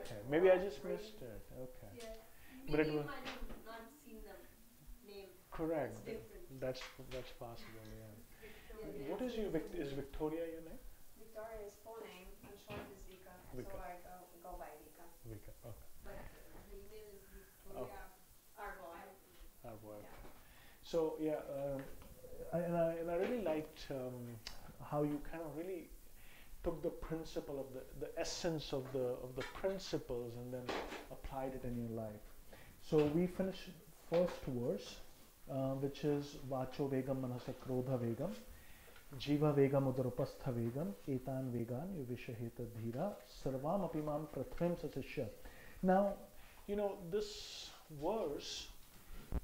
Okay, maybe I just missed it. Okay, Yeah. But it was- might have not seen the name. correct. That's that's possible. Yeah. Yeah. What is your Vic- is Victoria your name? Victoria is full name, and short is Vika, Vika. so I go, go by Vika. Vika. Okay. But the email is Victoria Arbo. Boy, Yeah. So yeah, um, I, and I and I really liked um, how you kind of really took the principle of the, the essence of the of the principles and then applied it in your life. So we finish first verse, uh, which is vacho vegam manasa krodha vegam, jiva vegam udarupastha vegam, etan vegan yuvishaheta dhira, sarvam apimam prathvim sasishya. Now, you know this verse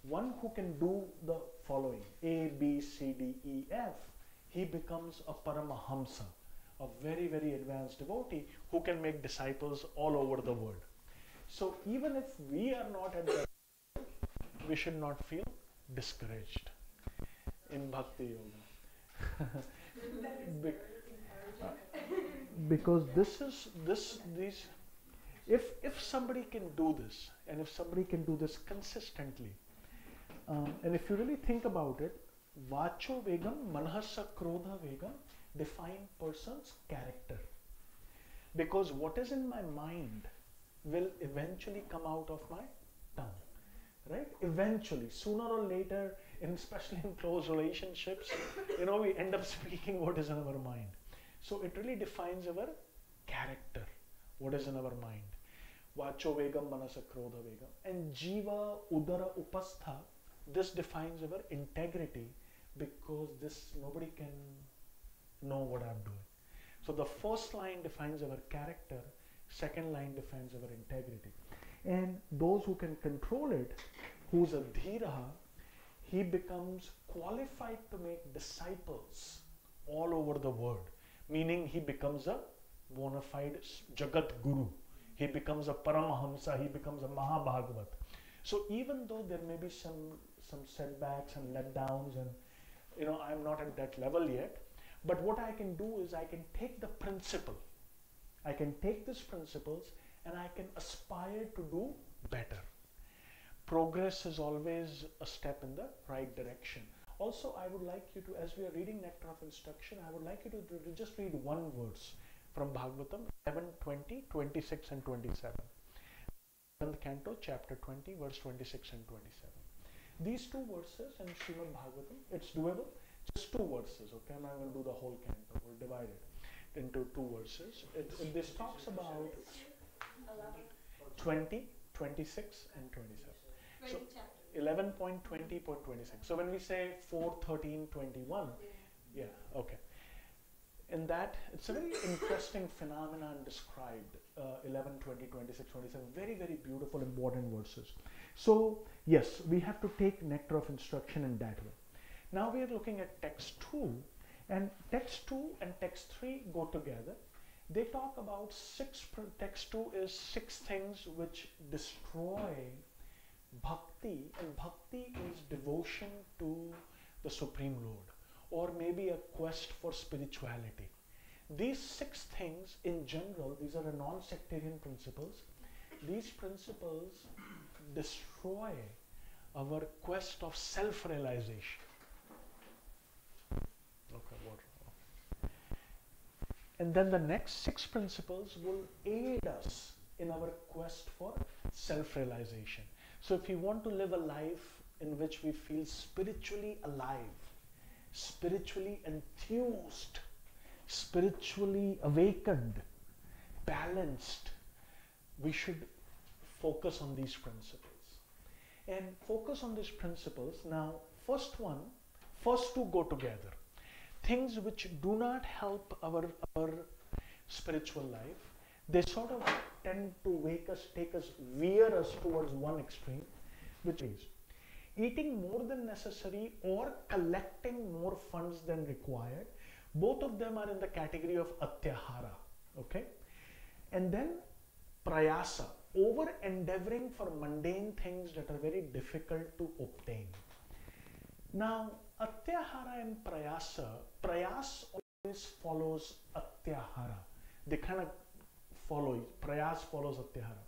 one who can do the following A, B, C, D, E, F, he becomes a Paramahamsa, a very, very advanced devotee who can make disciples all over the world. So even if we are not at that, we should not feel discouraged in Bhakti Yoga. Uh, because this is this these if if somebody can do this and if somebody can do this consistently um, and if you really think about it, vacho vegam, manasa krodha vegam define person's character. Because what is in my mind will eventually come out of my tongue. Right? Eventually, sooner or later, in especially in close relationships, you know, we end up speaking what is in our mind. So it really defines our character, what is in our mind. Vacho vegam, manasa krodha vegam. And jiva udara upastha this defines our integrity because this nobody can know what I'm doing. So the first line defines our character, second line defines our integrity. And those who can control it, who's a dhiraha, he becomes qualified to make disciples all over the world. Meaning he becomes a bona fide Jagat Guru. He becomes a Paramahamsa, he becomes a Mahabhagavat. So even though there may be some some setbacks and letdowns and you know I'm not at that level yet, but what I can do is I can take the principle. I can take these principles and I can aspire to do better. Progress is always a step in the right direction. Also, I would like you to, as we are reading Nectar of Instruction, I would like you to, just read one verse from Bhagavatam 11, 20, 26 and 27. 7th canto, chapter 20, verse 26 and 27. These two verses in Srimad Bhagavatam, it's doable. Just two verses, okay? I'm not going to do the whole canto. We'll divide it into two verses. It, it- this talks about 20, 26 and 27. So- 20 chapter. 11.20.26. So when we say 4, 13, 21, yeah, okay. In that, it's a very interesting phenomenon described. Uh, 11, 20, 26, 27. Very, very beautiful, important verses. So, yes, we have to take nectar of instruction in that way. Now we are looking at text 2, and text 2 and text 3 go together. They talk about six, text 2 is six things which destroy bhakti, and bhakti is devotion to the Supreme Lord, or maybe a quest for spirituality. These six things, in general, these are the non sectarian principles. These principles destroy our quest of self realization. Okay, water. And then the next six principles will aid us in our quest for self realization. So, if we want to live a life in which we feel spiritually alive, spiritually enthused, spiritually awakened, balanced, we should focus on these principles. And focus on these principles. Now, first one, first two go together. Things which do not help our, our spiritual life, they sort of tend to wake us, take us, veer us towards one extreme, which is eating more than necessary or collecting more funds than required. Both of them are in the category of atyahara. Okay? And then prayasa, over endeavoring for mundane things that are very difficult to obtain. Now, atyahara and prayasa, prayas always follows atyahara. They kind of follow, prayas follows Atyahara.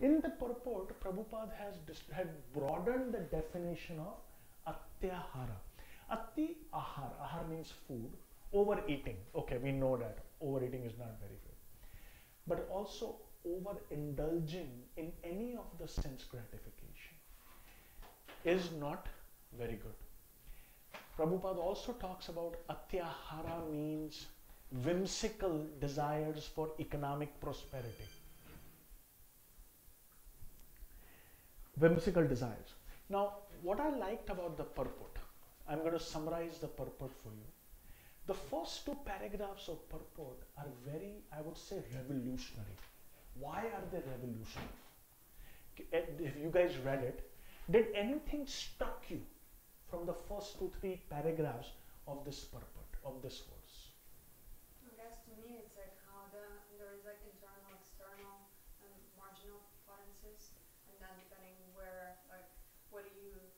In the purport, Prabhupada has had broadened the definition of Atyahara. Ati ahar, ahar means food, overeating. Okay, we know that overeating is not very good. But also overindulging in any of the sense gratification is not very good. Prabhupada also talks about atyahara means whimsical desires for economic prosperity. Whimsical desires. Now, what I liked about the purport, I'm going to summarize the purport for you. The first two paragraphs of purport are very, I would say, revolutionary. Why are they revolutionary? Eh, if you guys read it, did anything struck you from the first two, three paragraphs of this purport, of this verse? I guess to me it's like how the there is like internal, external, and marginal potencies, and then depending where like what do you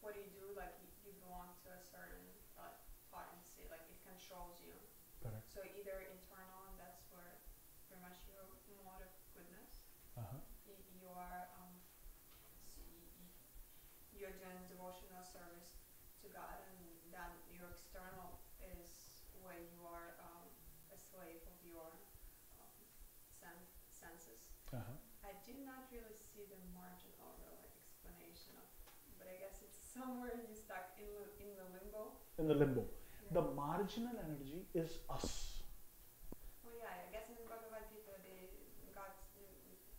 what do you do like you, you belong to a certain uh, potency like it controls you. Correct. So either internal and that's where pretty much your mode of goodness. Uh-huh. Y- you are s- y- y- you're doing devotional service to God, and then your external is when you are um, a slave of your um, sen- senses. Uh-huh. I did not really see the marginal real like explanation of, but I guess it's somewhere you stuck in the in the limbo. In the limbo. Yeah. The marginal energy is us. Well, yeah, I guess in Bhagavad Gita, they God,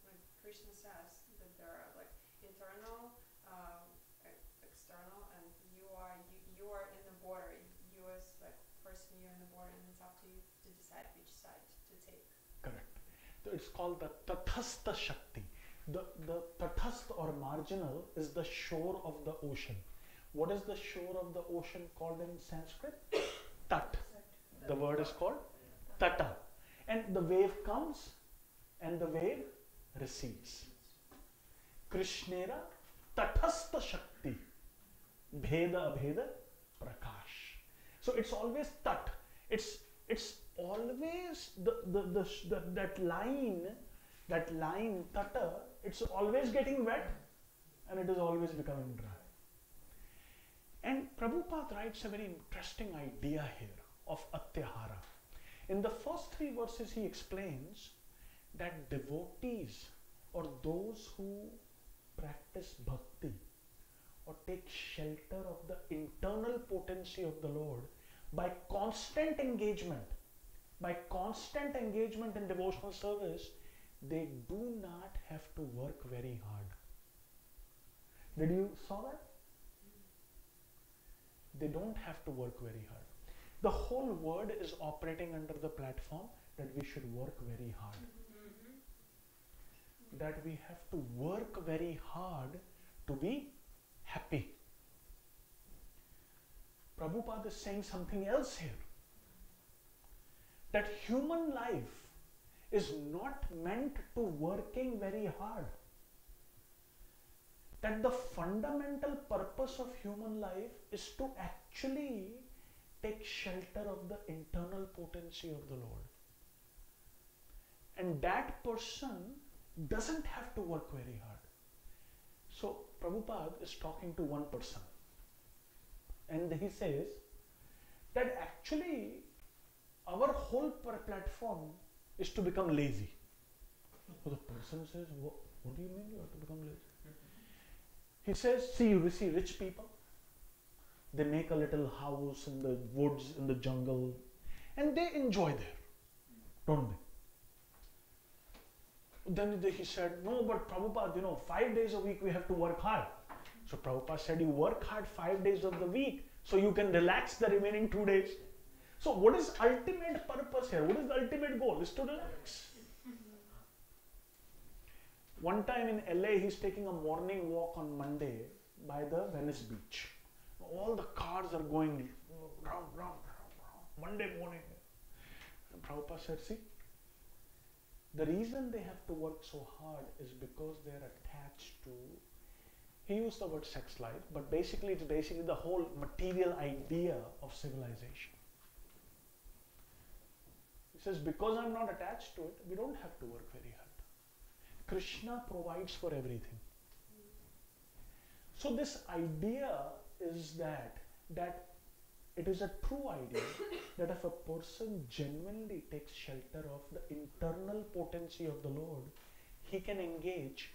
like Krishna says, that there are like internal, um, e- external, and you are you, are in the border. You as like person, you're in the border, and it's up to you to decide which side to take. Correct. So it's called the Tathastha Shakti. The, the Tathastha or marginal is the shore of the ocean. What is the shore of the ocean called in Sanskrit? Tat. The word is called Tata. And the wave comes and the wave recedes. Krishnera Tathastha Shakti. Bheda Abheda Prakash. So it's always Tat. It's it's always the, the, the, the that line that line tata it's always getting wet and it is always becoming dry and prabhupada writes a very interesting idea here of atyahara in the first three verses he explains that devotees or those who practice bhakti or take shelter of the internal potency of the lord by constant engagement by constant engagement in devotional service they do not have to work very hard. Did you saw that? They don't have to work very hard. The whole world is operating under the platform that we should work very hard. Mm-hmm. That we have to work very hard to be happy Prabhupada is saying something else here. That human life is not meant to working very hard. That the fundamental purpose of human life is to actually take shelter of the internal potency of the Lord. And that person doesn't have to work very hard. So Prabhupada is talking to one person. And he says that actually our whole platform is to become lazy. So the person says, what, what do you mean you have to become lazy? He says, see, you see rich people, they make a little house in the woods, in the jungle, and they enjoy there, don't they? Then he said, no, but Prabhupada, you know, five days a week we have to work hard. So Prabhupada said, you work hard five days of the week so you can relax the remaining two days. So what is ultimate purpose here? What is the ultimate goal? Is to relax. One time in LA, he's taking a morning walk on Monday by the Venice beach. All the cars are going round, round, round, round. Monday morning. And Prabhupada said, see, the reason they have to work so hard is because they're attached to he used the word sex life, but basically it's basically the whole material idea of civilization. He says, because I'm not attached to it, we don't have to work very hard. Krishna provides for everything. So this idea is that that it is a true idea that if a person genuinely takes shelter of the internal potency of the Lord, he can engage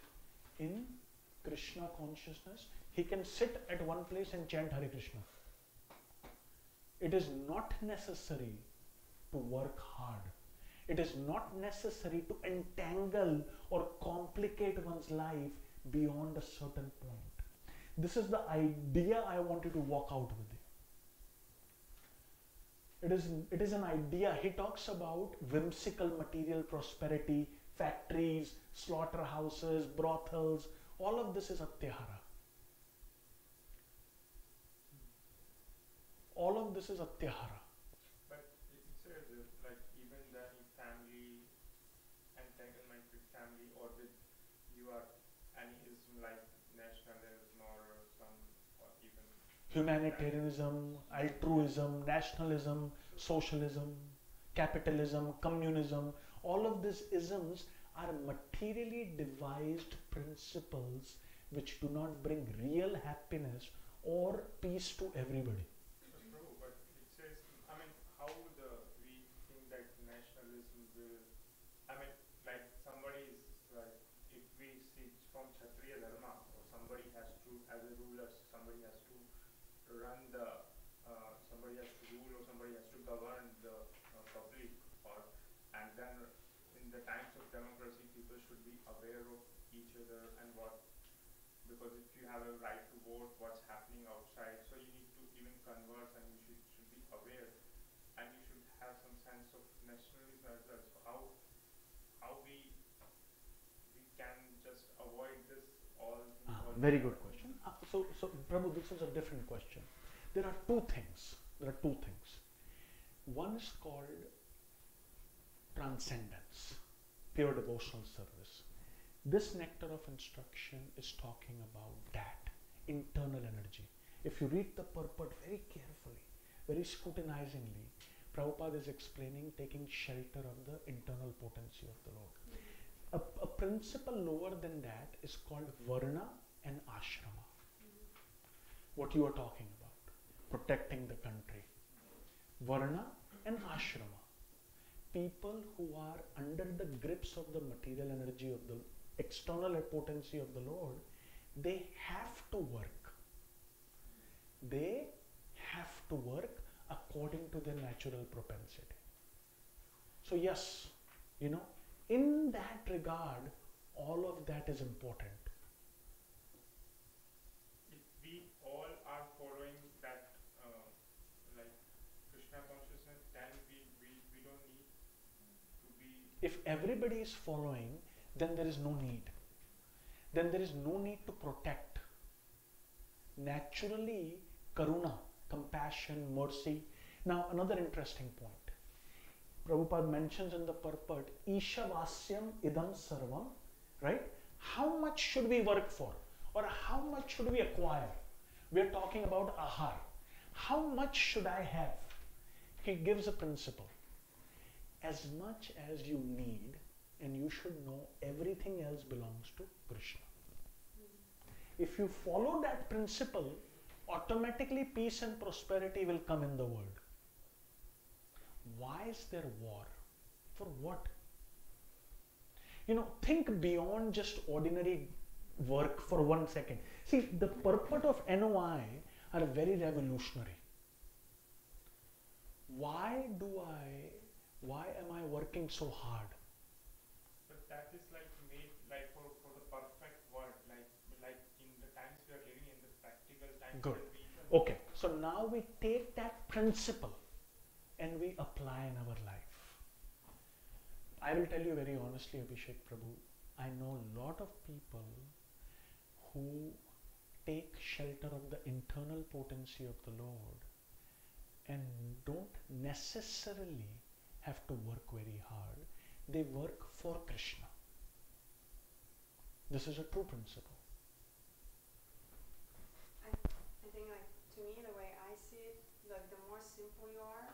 in Krishna consciousness. He can sit at one place and chant Hare Krishna. It is not necessary to work hard. It is not necessary to entangle or complicate one's life beyond a certain point. This is the idea I want you to walk out with. It is, it is an idea. He talks about whimsical material prosperity, factories, slaughterhouses, brothels. All of this is Atyahara. All of this is Atyahara. But it says uh, like even the family entanglement with family or with your any ism like nationalism or some or even Humanitarianism, altruism, nationalism, socialism, capitalism, communism, all of these isms are materially devised principles which do not bring real happiness or peace to everybody. That's true, but it says I mean how the we think that nationalism will I mean like somebody is like if we see from Kshatriya Dharma or somebody has to as a ruler somebody has to run the uh, somebody has to rule or somebody has to govern the uh, public or and then in the times of democracy people should be aware of each other and what because if you have a right to vote what's happening outside so you need to even converse and you should, should be aware and you should have some sense of nationalism as well so how how we we can just avoid this all Ah, very good question. Uh, so, so Prabhu, this is a different question. There are two things. There are two things. One is called transcendence, pure devotional service. This nectar of instruction is talking about that internal energy. If you read the purport very carefully, very scrutinizingly, Prabhupada is explaining taking shelter of the internal potency of the Lord. A, a principle lower than that is called Varna and Ashrama. What you are talking about, protecting the country. Varna and Ashrama. People who are under the grips of the material energy of the external potency of the Lord, they have to work. They have to work according to their natural propensity. So, yes, you know, in that regard, all of that is important. if we all are following that uh, like Krishna consciousness, then we, we, we don't need to be If everybody is following, then there is no need. Then there is no need to protect. Naturally, karuna, compassion, mercy. Now, another interesting point. Prabhupada mentions in the purport, Ishavasyam idam sarvam, right? How much should we work for? Or how much should we acquire? We are talking about ahar. How much should I have? He gives a principle. As much as you need, and you should know everything else belongs to Krishna. If you follow that principle, automatically peace and prosperity will come in the world. Why is there war? For what? You know, think beyond just ordinary work for one second. See, the purport of NOI are very revolutionary. Why do I, why am I working so hard? but that is like made like for, for the perfect world like like in the times we are living in the practical times Good. when we even Okay, so now we take that principle and we apply in our life. I will tell you very honestly, Abhishek Prabhu, I know a lot of people who take shelter of the internal potency of the Lord and don't necessarily have to work very hard. They work for Krishna. This is a true principle. I think like to me the way I see it, like the more simple you are,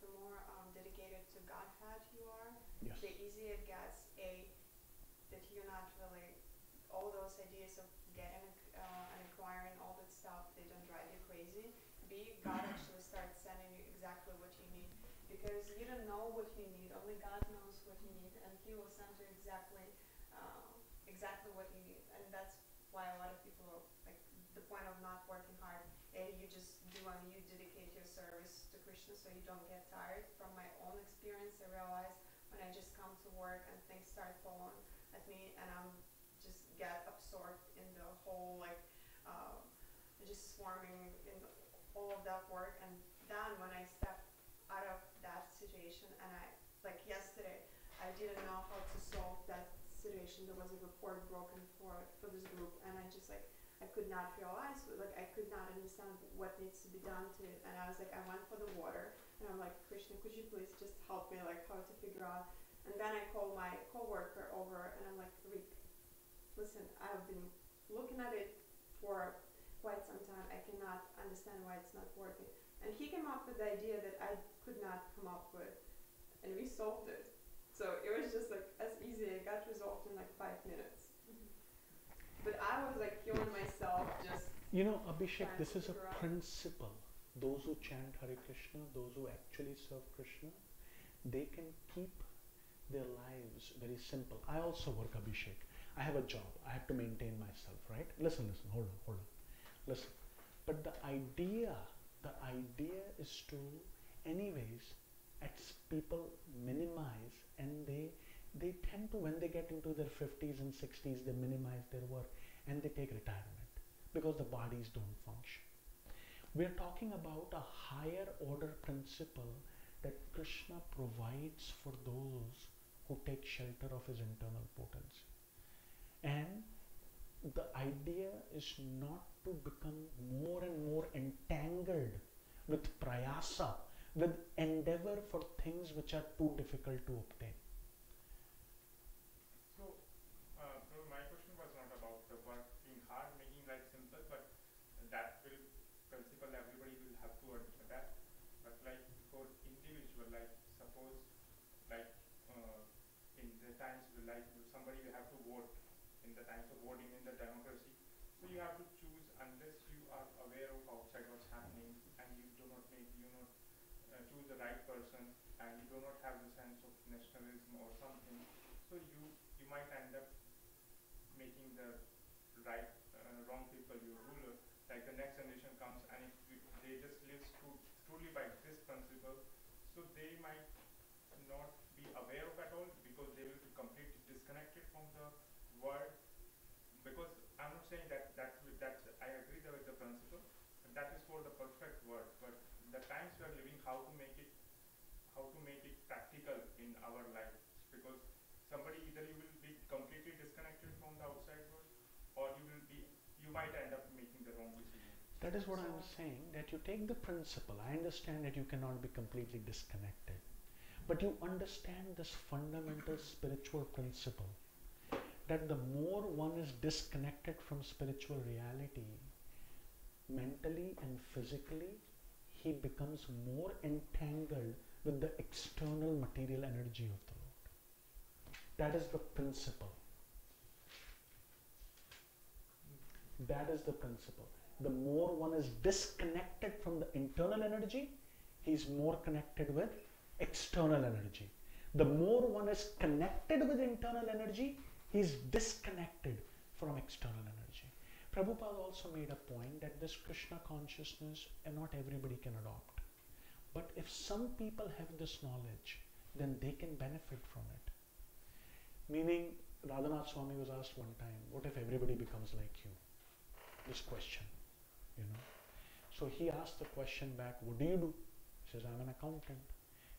the more um, dedicated to Godhead you are, Yes. the easier it gets. A, that you're not really all those ideas of getting uh, and acquiring all that stuff. They don't drive you crazy. B, God actually because you don't know what you need. Only God knows what you need, and He will send you exactly uh, exactly what you need. And that's why a lot of people like the point of not working hard. A, you just do and you dedicate your service to Krishna, so you don't get tired. From my own experience, I realize when I just come to work and things start falling at me, and I'm just get absorbed in the whole like uh, just swarming in all of that work, and then when I step out of that situation, and I like yesterday, I didn't know how to solve that situation. There was a report broken for for this group, and I just like I could not realize, like I could not understand what needs to be done to it. And I was like, I went for the water, and I'm like, Krishna, could you please just help me, like how to figure out? And then I call my coworker over, and I'm like, Rick, listen, I've been looking at it for quite some time. I cannot understand why it's not working. And he came up with the idea that I could not come up with, and we solved it. So it was just like as easy. It got resolved in like five minutes. Mm-hmm. But I was like killing myself just. You know, Abhishek, this is a figure out. principle. Those who chant Hare Krishna, those who actually serve Krishna, they can keep their lives very simple. I also work, Abhishek. I have a job. I have to maintain myself, right? Listen, listen, hold on, hold on. Listen. But the idea, the idea is to, anyways, as people minimize and they they tend to when they get into their 50s and 60s they minimize their work and they take retirement because the bodies don't function. We are talking about a higher order principle that krishna provides for those who take shelter of his internal potency. And the idea is not to become more and more entangled with prayasa with endeavor for things which are too difficult to obtain So, uh, so my question was not about the working hard, making life simple, but that will principle everybody will have to adapt. But like for individual, like suppose like uh, in the times where, like somebody will have to vote in the times of voting in the democracy. So you have to choose unless you are aware of outside what's happening and you do not make you not uh, choose the right person and you do not have the sense of nationalism or something. So you you might end up making the right uh, wrong people your ruler. Like the next generation comes and if they just live truly by this principle, so they might not be aware of at all because they will be completely disconnected from the world. Because I'm not saying that that that's I agree with the principle, that is for the perfect world. But the times we are living, how to make it how to make it practical in our lives because somebody either you will be completely disconnected from the outside world or you will be you might end up making the wrong decision That is what I'm saying, that you take the principle. I understand that you cannot be completely disconnected. But you understand this fundamental spiritual principle that the more one is disconnected from spiritual reality, mentally and physically, he becomes more entangled with the external material energy of the Lord. That is the principle. That is the principle. The more one is disconnected from the internal energy, he is more connected with external energy. The more one is connected with internal energy, he is disconnected from external energy. Prabhupada also made a point that this Krishna consciousness and not everybody can adopt. But if some people have this knowledge, then they can benefit from it. Meaning, Radhanath Swami was asked one time, what if everybody becomes like you? This question, you know. So he asked the question back, what do you do? He says, I'm an accountant.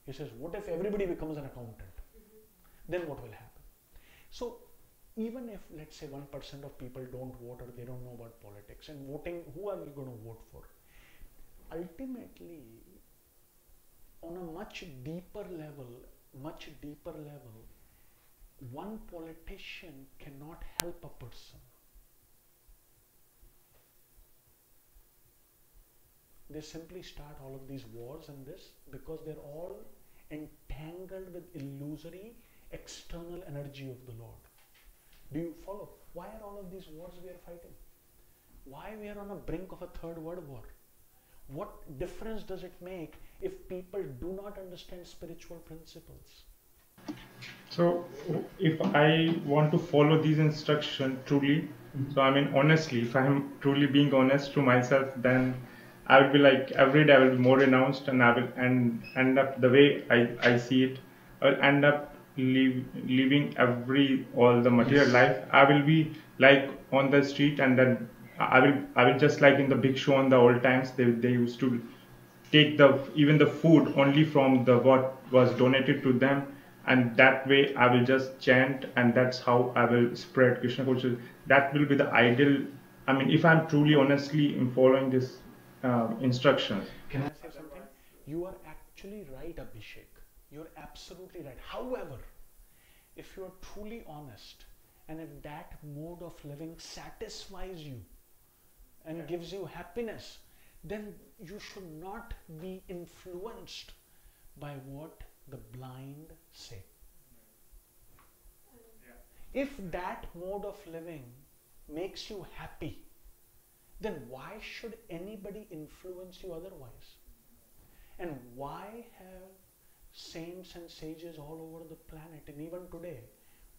He says, what if everybody becomes an accountant? Mm-hmm. Then what will happen? So even if let's say 1% of people don't vote or they don't know about politics and voting, who are we going to vote for? Ultimately, on a much deeper level, much deeper level, one politician cannot help a person. They simply start all of these wars and this because they're all entangled with illusory external energy of the Lord. Do you follow? Why are all of these wars we are fighting? Why we are on a brink of a third world war? What difference does it make if people do not understand spiritual principles? So, if I want to follow these instructions truly, mm-hmm. so I mean honestly, if I am truly being honest to myself, then I will be like every day I will be more renounced, and I will end end up the way I, I see it. I will end up leave, leaving every all the material life. I will be like on the street, and then I will I will just like in the big show on the old times. They they used to take the even the food only from the what was donated to them and that way I will just chant, and that's how I will spread Krishna consciousness. That will be the ideal. I mean, if I'm truly, honestly, in following this uh, instructions. Can I say something? You are actually right, Abhishek. You're absolutely right. However, if you are truly honest, and if that mode of living satisfies you and gives you happiness, then you should not be influenced by what the blind say. If that mode of living makes you happy, then why should anybody influence you otherwise? And why have saints and sages all over the planet and even today,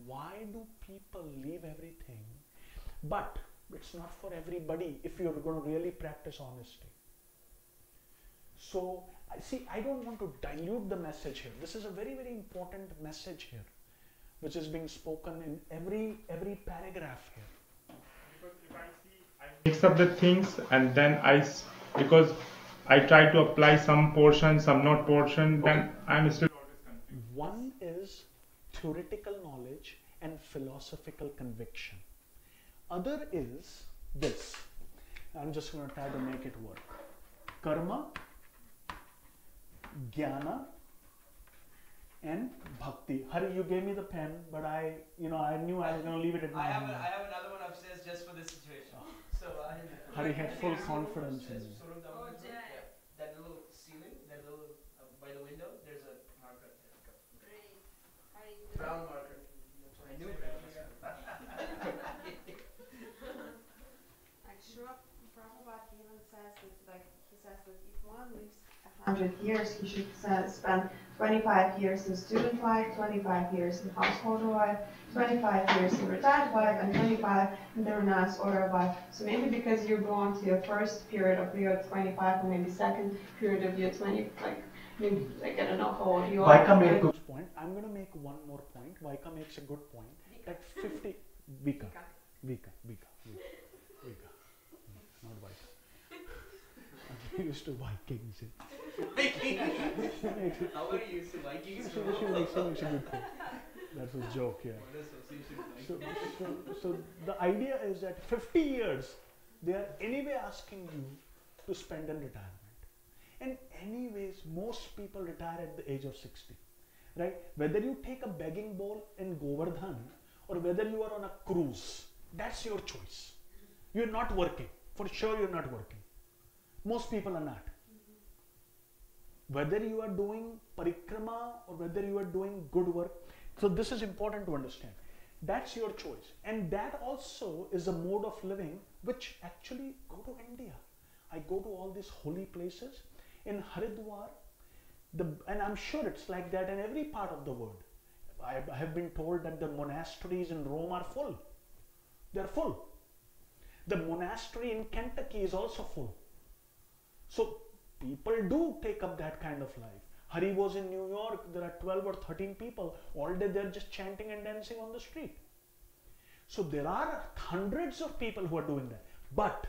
why do people leave everything? But it's not for everybody if you're going to really practice honesty. So, I see, I don't want to dilute the message here. This is a very, very important message here, which is being spoken in every every paragraph here. Because if I see, I mix up the things, and then I, because I try to apply some portion, some not portion, then I'm still always confused. One is theoretical knowledge and philosophical conviction. Other is this. I'm just going to try to make it work. Karma, jnana, and bhakti. Hari, you gave me the pen, but I, you know, I knew I was going to leave it at my I have, hand. a, I have another one upstairs just for this situation. So I. Hari had full confidence in there's me. sort of down Oh, the road, Jai. yeah. That little ceiling, that little uh, by the window, there's a marker. There we go. Great. How do you do Brown marker. That's what I knew. Like Srila Prabhupada even says that like he says that if one lives a hundred years, he should uh, spend 25 years in student life, 25 years in household life, 25 years in retired life, and 25 in the renounced order of life. So maybe because you belong to your first period of your 25, or maybe second period of your 20, like maybe like I don't know how old you are. Vaika made a like- good point. I'm going to make one more point. Vaika makes a good point. That 50 Vika, Vika, Vika, Vika, Vika, mm, not Vaika. I'm used to Vikings. How are you used to Vikings? She, she makes, she makes a good point. That's a joke, yeah. What association with So, so, so the idea is that 50 years they are anyway asking you to spend in retirement. And anyways, most people retire at the age of 60. Right? Whether you take a begging bowl in Govardhan or whether you are on a cruise, that's your choice. You're not working. For sure you're not working. Most people are not. Whether you are doing parikrama or whether you are doing good work. So this is important to understand. That's your choice. And that also is a mode of living which actually go to India. I go to all these holy places. In Haridwar, the, and I'm sure it's like that in every part of the world. I, have been told that the monasteries in Rome are full. They're full. The monastery in Kentucky is also full. So people do take up that kind of life. Hari was in New York, there are 12 or 13 people, all day they're just chanting and dancing on the street. So there are hundreds of people who are doing that. But,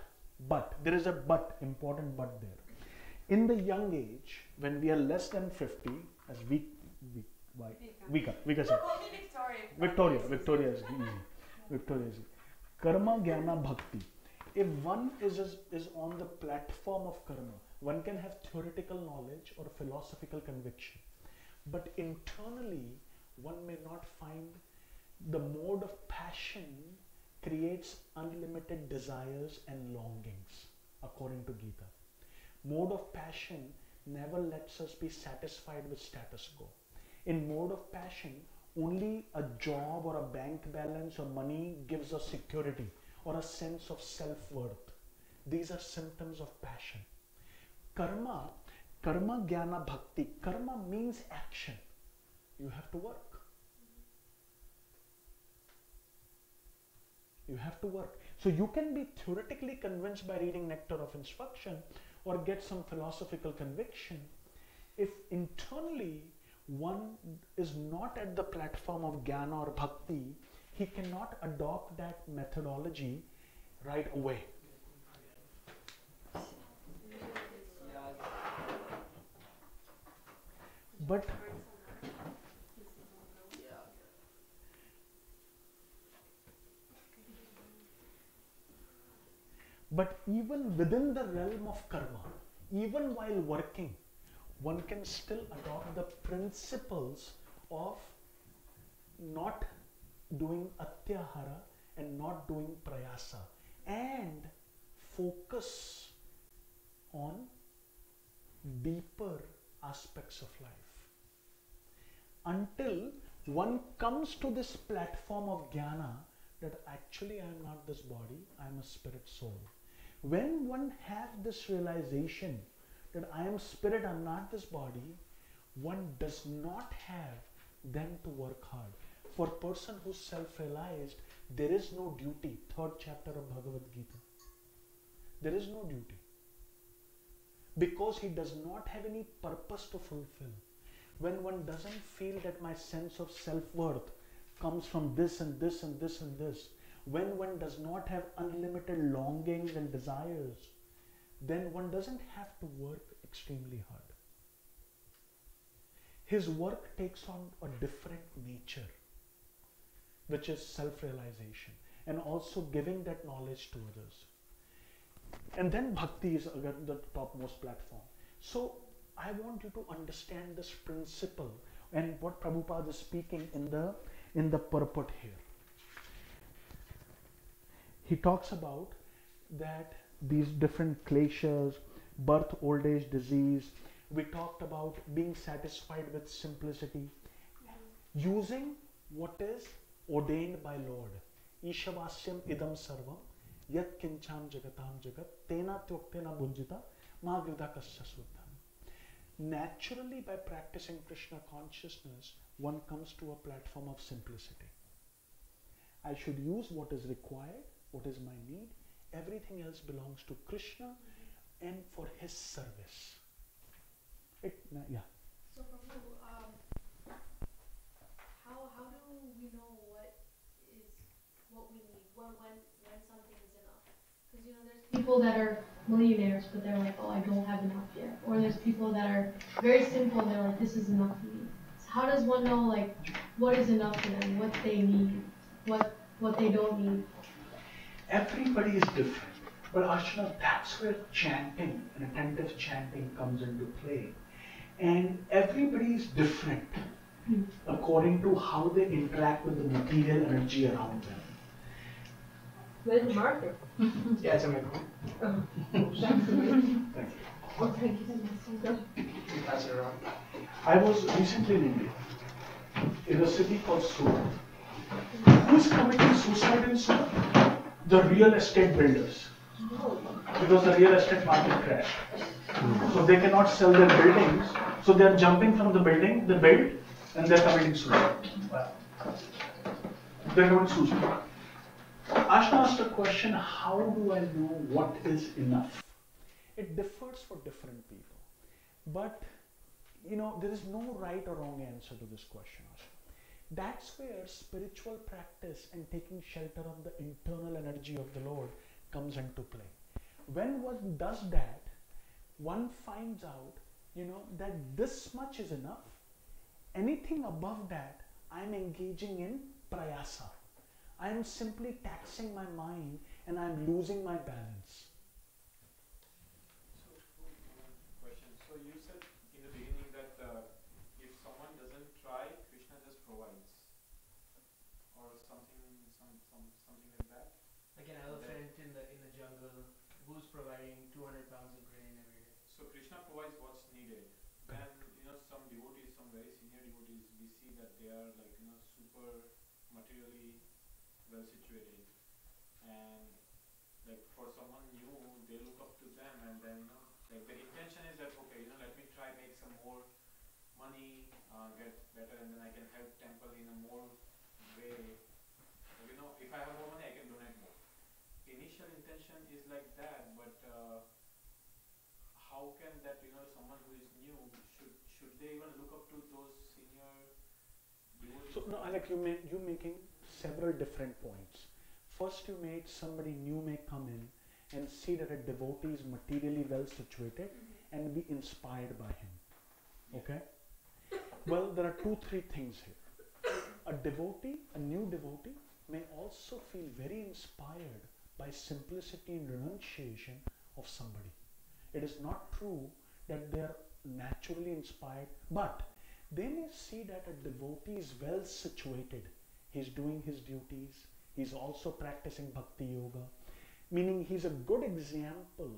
but, there is a but, important but there. In the young age, when we are less than 50, as we, we why? Vika, Vika me Victoria. Victoria, Victoria is easy. Victoria is easy. Karma, Jnana, Bhakti. If one is, is is on the platform of karma, one can have theoretical knowledge or philosophical conviction, but internally one may not find the mode of passion creates unlimited desires and longings, according to Gita. Mode of passion never lets us be satisfied with status quo. In mode of passion, only a job or a bank balance or money gives us security or a sense of self-worth. These are symptoms of passion. Karma, karma, jnana, bhakti. Karma means action. You have to work. You have to work. So you can be theoretically convinced by reading Nectar of Instruction or get some philosophical conviction. If internally one is not at the platform of jnana or bhakti, he cannot adopt that methodology right away. But But even within the realm of karma, even while working, one can still adopt the principles of not doing atyahara and not doing prayasa and focus on deeper aspects of life until one comes to this platform of jnana that actually I am not this body, I am a spirit soul. When one has this realization that I am spirit, I am not this body, one does not have then to work hard. For person who's self-realized, there is no duty. Third chapter of Bhagavad Gita. There is no duty. Because he does not have any purpose to fulfill. When one doesn't feel that my sense of self-worth comes from this and this and this and this, when one does not have unlimited longings and desires, then one doesn't have to work extremely hard. His work takes on a different nature, which is self realization and also giving that knowledge to others. And then bhakti is again the topmost platform. So I want you to understand this principle and what Prabhupada is speaking in the in the purport here he talks about that these different kleshas, birth, old age, disease. We talked about being satisfied with simplicity, using what is ordained by Lord. Ishavasyam idam sarvam yat kincham jagatam jagat tena tyoktena bunjita magridha kasya Naturally, by practicing Krishna consciousness, one comes to a platform of simplicity. I should use what is required what is my need. Everything else belongs to Krishna and for his service. It, yeah. So Prabhu, um, how, how do we know what is what we need when when when something is enough? Because you know there's people that are millionaires but they're like, oh I don't have enough yet, or there's people that are very simple and they're like, this is enough for me. So how does one know like what is enough for them, what they need, what what they don't need? Everybody is different. But Archana, that's where chanting and attentive chanting comes into play. And everybody is different according to how they interact with the material energy around them. Where's the marker? Yeah, it's a microphone. Oh, Thank you. Well, thank you. You pass it around. I was recently in India, in a city called Surat. Who's committing suicide in Surat? The real estate builders because the real estate market crashed. So they cannot sell their buildings. So they are jumping from the building, they build, and they're committing suicide. They're committing suicide. Ashna asked a question, how do I know what is enough? It differs for different people. But, you know, there is no right or wrong answer to this question, Ashna. That's where spiritual practice and taking shelter of the internal energy of the Lord comes into play. When one does that, one finds out, you know, that this much is enough. Anything above that, I'm engaging in prayasa. I'm simply taxing my mind and I'm losing my balance. Like an elephant in the in the jungle who's providing 200 pounds of grain every day. So so Krishna provides what's needed. Then you know some devotees, some very senior devotees, we see that they are like you know super materially well situated, and like for someone new, they look up to them, and then you know like the intention is that okay, you know let me try make some more money, uh, get better, and then I can help temple in a more way. You know, if I have more money, I can donate more. Initial intention is like that, but uh, how can that you know someone who is new should should they even look up to those? So no, Alec, you made you making several different points. First, you made somebody new may come in and see that a devotee is materially well situated and be inspired by him. Okay. Well, there are two, three things here. A devotee, a new devotee, may also feel very inspired by simplicity and renunciation of somebody. It is not true that they are naturally inspired, but they may see that a devotee is well situated. He's doing his duties. He's also practicing bhakti yoga, meaning he's a good example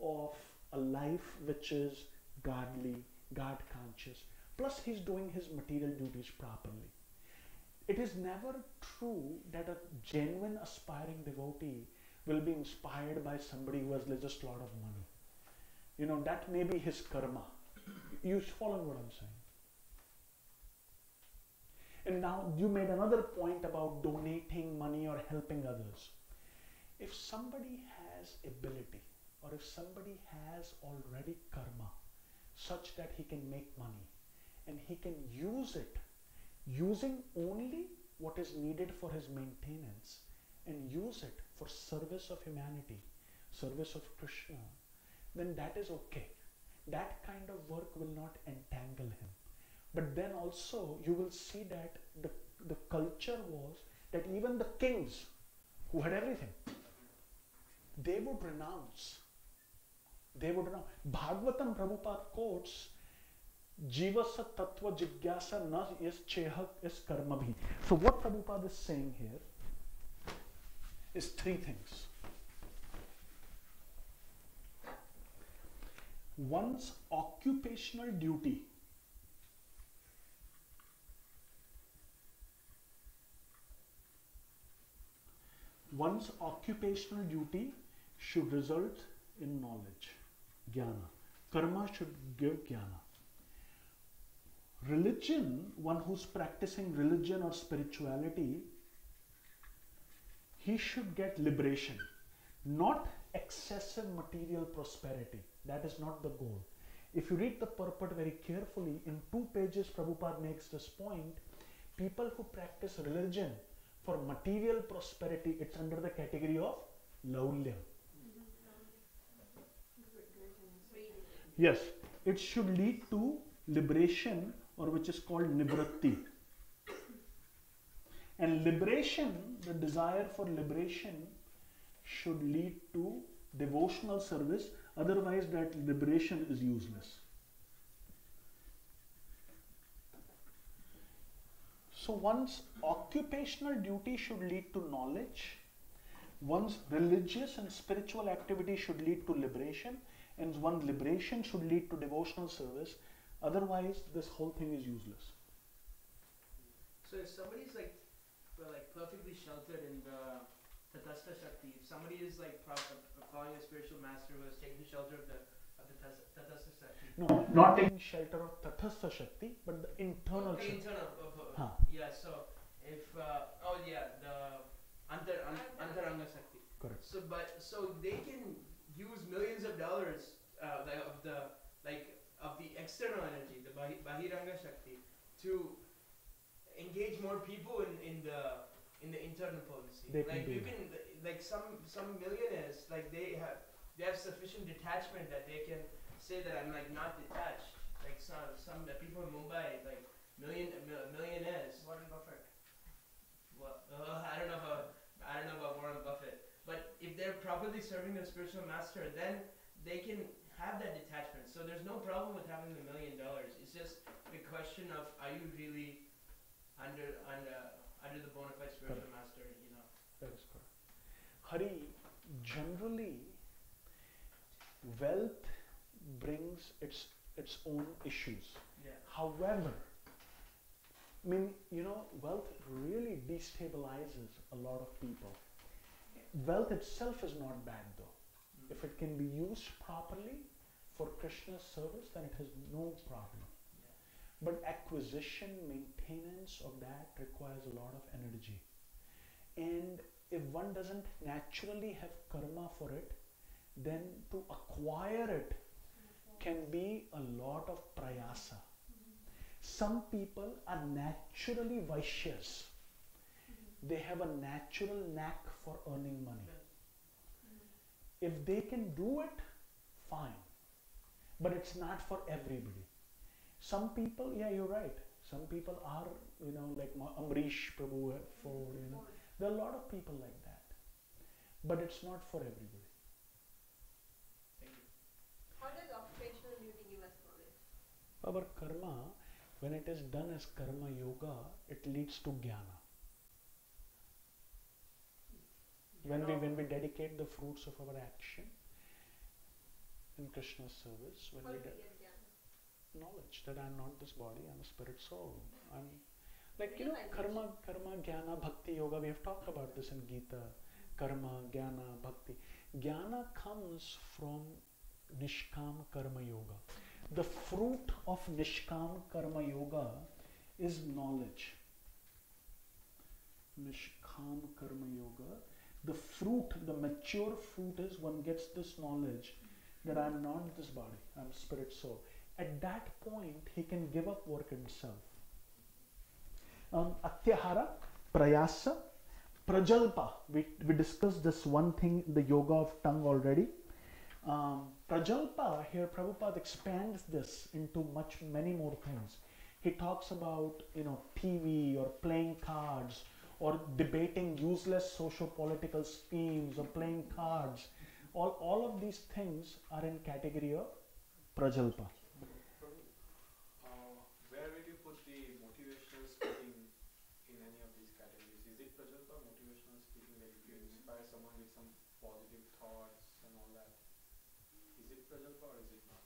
of a life which is godly, God conscious. Plus, he's doing his material duties properly. It is never true that a genuine aspiring devotee will be inspired by somebody who has just a lot of money. You know, that may be his karma. You follow what I'm saying? And now you made another point about donating money or helping others. If somebody has ability or if somebody has already karma such that he can make money and he can use it using only what is needed for his maintenance and use it for service of humanity, service of Krishna, then that is okay. That kind of work will not entangle him. But then also you will see that the, the culture was that even the kings who had everything, they would renounce. They would renounce. Bhagavatam Prabhupada quotes Jivasa Tattva Jigyasa Na is Chehak is Karma Bhi. So what Prabhupada is saying here is three things. One's occupational duty one's occupational duty should result in knowledge, jnana. Karma should give jnana. Religion, one who's practicing religion or spirituality, he should get liberation, not excessive material prosperity. That is not the goal. If you read the purport very carefully, in two pages, Prabhupada makes this point. People who practice religion for material prosperity, it's under the category of laulyam. Yes, it should lead to liberation or which is called nivritti. And liberation, the desire for liberation, should lead to devotional service, otherwise, that liberation is useless. So, one's occupational duty should lead to knowledge, one's religious and spiritual activity should lead to liberation, and one's liberation should lead to devotional service, otherwise, this whole thing is useless. So if somebody's like, like perfectly sheltered in the Tatastha Shakti, if somebody is like uh, following a spiritual master who has taken the shelter of the of the Tas- Shakti, No, not taking shelter of Tathastha Shakti, but the internal the Shakti. internal of, of, Huh. yeah. So if uh, oh yeah, the antar an, antaranga Shakti. Correct. So but so they can use millions of dollars uh, like of the like of the external energy, the bahi- bahiranga Shakti, to engage more people in, in the in the internal policy. They like do you can like some some millionaires like they have they have sufficient detachment that they can say that I'm like not detached. Like some some the people in Mumbai like million millionaires. Warren Buffett. Well, uh, I don't know about I don't know about Warren Buffett, but if they're properly serving their spiritual master, then they can have that detachment. So there's no problem with having the million dollars. It's just the question of are you really under under under the bona fide spiritual master? You know. That is correct. Hari, generally, wealth brings its its own issues. Yeah. However, I mean, you know, wealth really destabilizes a lot of people. Wealth itself is not bad though. Mm. If it can be used properly for Krishna's service, then it has no problem. Yeah. But acquisition, maintenance of that requires a lot of energy. And if one doesn't naturally have karma for it, then to acquire it can be a lot of prayasa. Some people are naturally vaishyas. They have a natural knack for earning money. If they can do it, fine. But it's not for everybody. Some people, yeah, you're right. Some people are, you know, like Ambarish Prabhu for, you know, there are a lot of people like that. But it's not for everybody. Thank you. How does occupational living give us knowledge? Our karma, when it is done as karma yoga, it leads to jnana. When we when we dedicate the fruits of our action in Krishna's service, when we de- knowledge that I'm not this body, I'm a spirit soul. I'm like you know karma, karma, jnana, bhakti, yoga. We have talked about this in Gita. Karma, jnana, bhakti. Jnana comes from nishkam karma yoga. The fruit of nishkam karma yoga is knowledge. Nishkam karma yoga. The fruit, the mature fruit is one gets this knowledge that I'm not this body, I'm spirit soul. At that point, he can give up work himself. Um, Atyahara, Prayasa, Prajalpa. We, we discussed this one thing, the yoga of tongue already. Um, Prajalpa, here Prabhupada expands this into much, many more things. He talks about, you know, TV or playing cards or debating useless socio-political schemes or playing cards. All, all of these things are in category of Prajalpa. Where will you put the motivational speaking in any of these categories? Is it Prajalpa, motivational speaking, that if you inspire someone with some positive thoughts? Or is it not?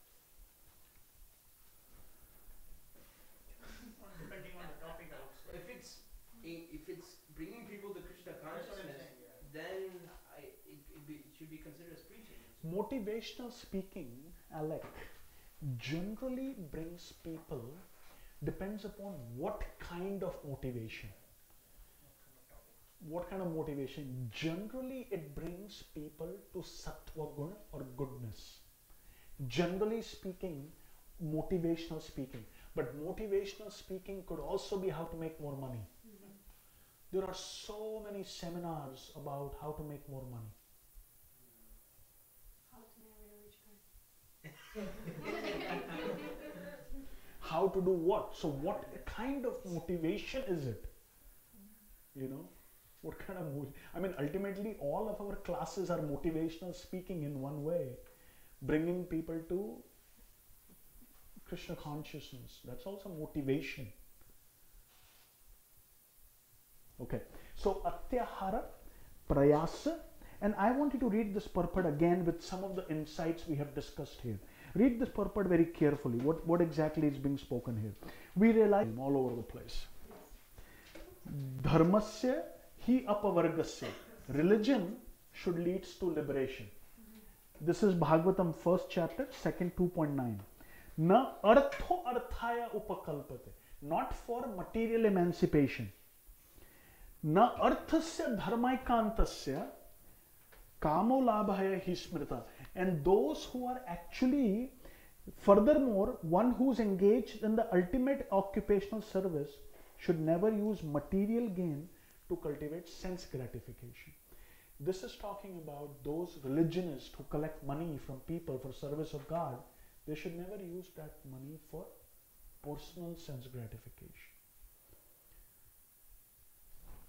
Depending on the topic also. If it's if it's bringing people to Krishna consciousness, then I, it, it, be, it should be considered as preaching. Motivational speaking, Alec, generally brings people, depends upon what kind of motivation. What kind of motivation? Generally, it brings people to sattva guna or goodness. Generally speaking, motivational speaking. But motivational speaking could also be how to make more money. There are so many seminars about how to make more money. How to marry a rich guy? how to do what so what kind of motivation is it you know what kind of mo- i mean ultimately all of our classes are motivational speaking in one way bringing people to krishna consciousness. That's also motivation. Okay. So atyahara prayasa and i want you to read this purport again with some of the insights we have discussed here. Read this purport very carefully what what exactly is being spoken here. We realize all over the place. Dharmasya hi apavargasya. Religion should leads to liberation this is Bhagavatam, first chapter, second 2.9. Na artho arthaya upakalpate. Not for material emancipation. Na arthasya dharmaikantasya kamo labhaya hismrita. And those who are actually, furthermore, one who's engaged in the ultimate occupational service should never use material gain to cultivate sense gratification this is talking about those religionists who collect money from people for service of god. They should never use that money for personal sense gratification.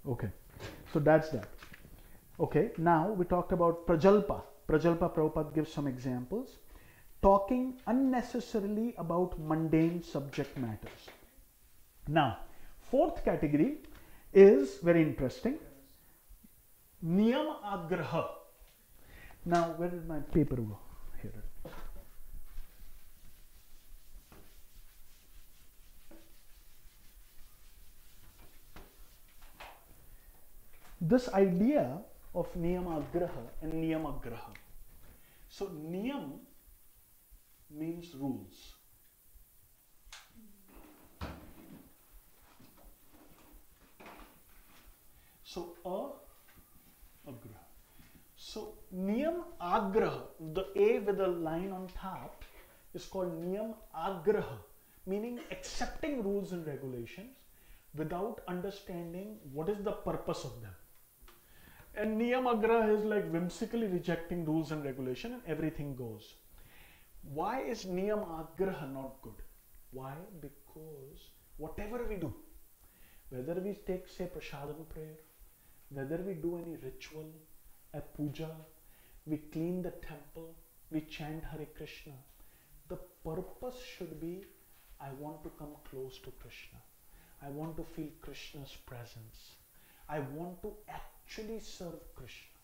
Okay. So that's that. Okay. Now we talked about prajalpa. Prajalpa prabhupada gives some examples. Talking unnecessarily about mundane subject matters. Now fourth category is very interesting Niyam Agraha. Now, where did my paper go? Here. This idea of Niyamagraha and Niyamagraha. So, Niyam means rules. So, a so niyam agraha, the A with a line on top is called niyam agraha, meaning accepting rules and regulations without understanding what is the purpose of them. And niyam agraha is like whimsically rejecting rules and regulation and everything goes. Why is niyam agraha not good? Why? Because whatever we do, whether we take say prasadam prayer, whether we do any ritual, a puja, we clean the temple, we chant Hare Krishna, the purpose should be I want to come close to Krishna. I want to feel Krishna's presence. I want to actually serve Krishna.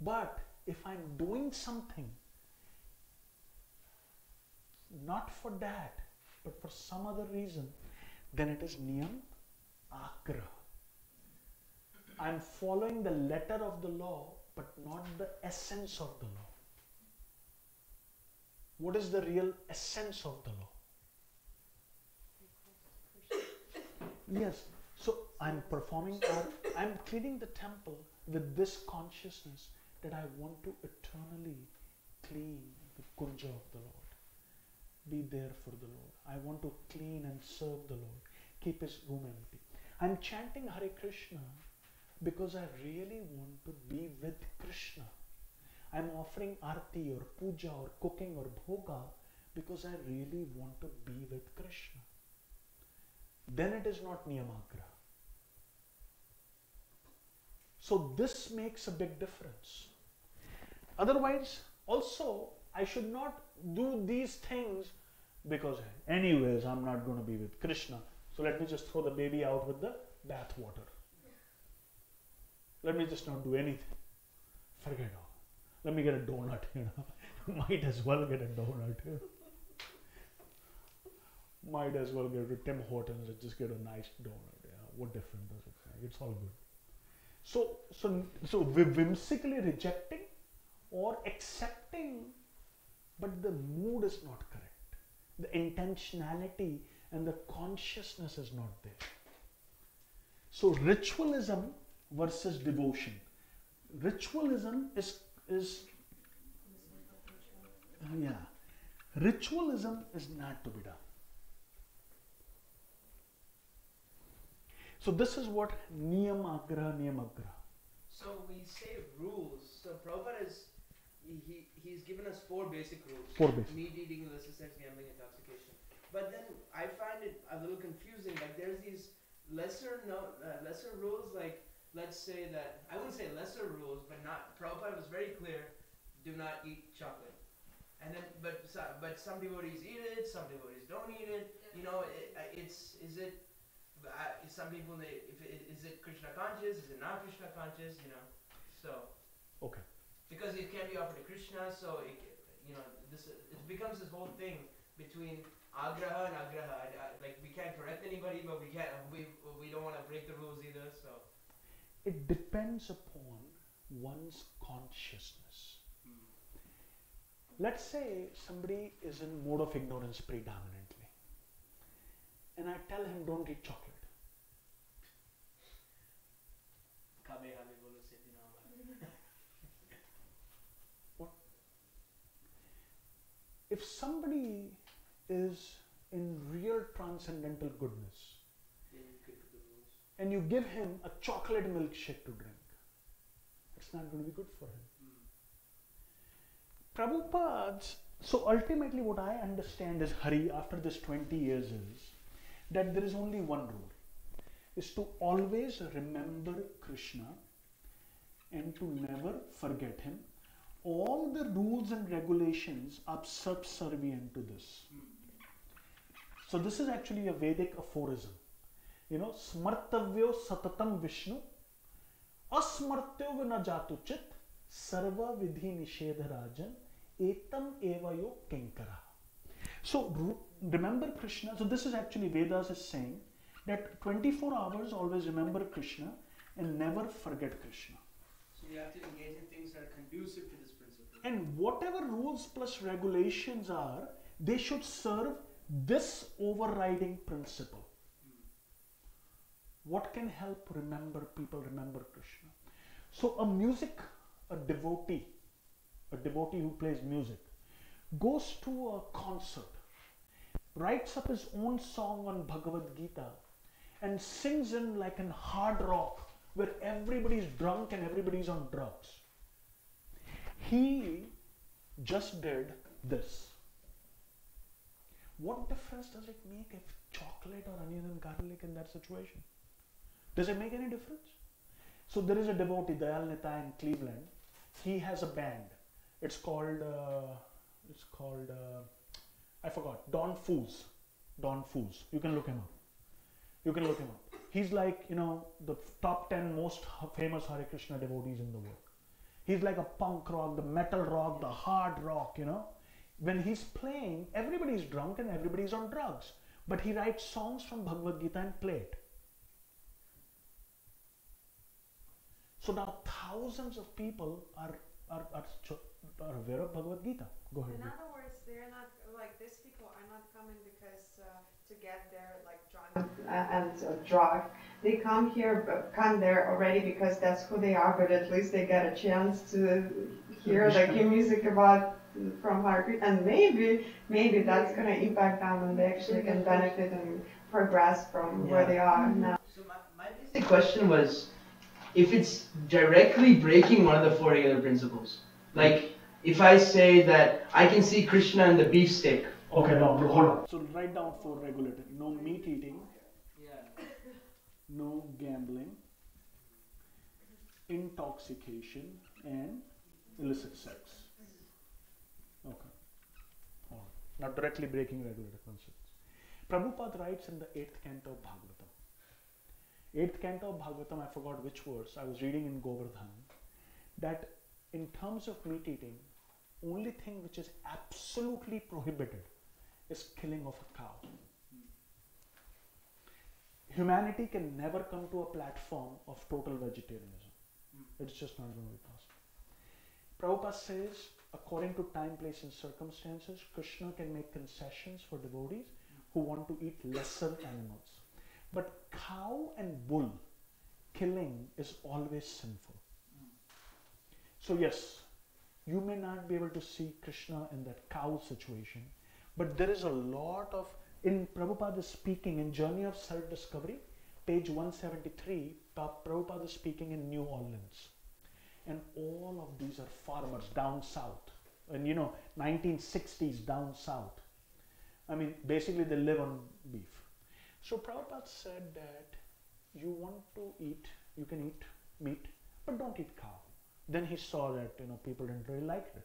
But if I'm doing something not for that, but for some other reason, then it is niyam agra. I'm following the letter of the law, but not the essence of the law. What is the real essence of the law? Yes, so I'm performing or I'm cleaning the temple with this consciousness that I want to eternally clean the kunja of the Lord. Be there for the Lord. I want to clean and serve the Lord. Keep his room empty. I'm chanting Hare Krishna because I really want to be with Krishna. I'm offering arti or puja or cooking or bhoga because I really want to be with Krishna. Then it is not niyamagra. So this makes a big difference. Otherwise, also, I should not do these things because, anyways, I'm not going to be with Krishna. So let me just throw the baby out with the bath water. Let me just not do anything. Forget all. Let me get a donut, you know. Might as well get a donut. You know. Might as well go to Tim Hortons and just get a nice donut. You. What difference does it make? It's all good. So, so, so whimsically rejecting or accepting, but the mood is not correct. The intentionality and the consciousness is not there. So ritualism versus devotion. Ritualism is is yeah. Ritualism is not to be done. So this is what niyam agra niyam agra. So we say rules. So Prabhupada is he, he he's given us four basic rules. Four basic. Meat eating, illicit sex, gambling, intoxication. But then I find it a little confusing. Like there's these lesser no uh, lesser rules. Like let's say that I wouldn't say lesser rules, but not Prabhupada was very clear: do not eat chocolate. And then, but but some devotees eat it, some devotees don't eat it. You know, it, uh, it's is it. Uh, some people they if it, is it Krishna conscious? Is it not Krishna conscious? You know, so Okay. because it can't be offered to Krishna, so it, you know this it becomes this whole thing between agraha and agraha. I, I, like we can't correct anybody, but we can't we we don't want to break the rules either. So It depends upon one's consciousness. Let's say somebody is in mode of ignorance predominantly, and I tell him don't eat chocolate. If somebody is in real transcendental goodness, then you could put the rules. And you give him a chocolate milkshake to drink, it's not going to be good for him. Prabhupada's, so ultimately what I understand is Hari after this 20 years is that there is only one rule is to always remember Krishna and to never forget him. All the rules and regulations are subservient to this. So this is actually a Vedic aphorism. You know स्मर्तव्यो सततम विष्णु अस्मर्त्यो न जातु चित सर्व विधि निषेध राजन एतम एव यो so remember Krishna so this is actually Vedas is saying that 24 hours always remember Krishna and never forget Krishna And whatever rules plus regulations are, they should serve this overriding principle. What can help remember people remember Krishna? So a music, a devotee, a devotee who plays music, goes to a concert, writes up his own song on Bhagavad Gita, and sings in like an hard rock where everybody's drunk and everybody's on drugs. He just did this. What difference does it make if chocolate or onion and garlic in that situation? Does it make any difference? So there is a devotee, Dayal Neta in Cleveland. He has a band. It's called, uh, it's called, uh, I forgot, Don Foos. Don Foos. You can look him up. You can look him up. He's like, you know, the top 10 most famous Hare Krishna devotees in the world. He's like a punk rock, the metal rock, the hard rock, you know. When he's playing, everybody's drunk and everybody's on drugs. But he writes songs from Bhagavad Gita and play it. So now thousands of people are, are, are, are aware of Bhagavad Gita. Go ahead. In other words, they're not like these people are not coming because uh, to get their like drug uh, and uh, drug. They come here, come there already because that's who they are. But at least they get a chance to hear like music about from Hare and maybe maybe that's gonna impact them and they actually can benefit and progress from where they are now. So my, my basic question was, if it's directly breaking one of the four regular principles, like if I say that I can see Krishna in the beefsteak. Okay, no, no, hold on. So write down four regulated. No meat eating, Yeah. no gambling, intoxication, and illicit sex. Okay. All right. Not directly breaking regulated concepts. Prabhupada writes in the eighth canto of Bhagavatam. Eighth canto of Bhagavatam, I forgot which verse, I was reading in Govardhan, that in terms of meat eating, only thing which is absolutely prohibited is killing of a cow. Humanity can never come to a platform of total vegetarianism. Hmm. It's just not going to be possible. Prabhupada says, according to time, place, and circumstances, Krishna can make concessions for devotees who want to eat lesser animals. But cow and bull killing is always sinful. So, yes, you may not be able to see Krishna in that cow situation, but there is a lot of, in Prabhupada speaking in Journey of Self Discovery, page 173, Pa- Prabhupada is speaking in New Orleans. And all of these are farmers down south. And you know, 1960s down south. I mean, basically they live on beef. So Prabhupada said that you want to eat, you can eat meat, but don't eat cow. Then he saw that you know people didn't really like it.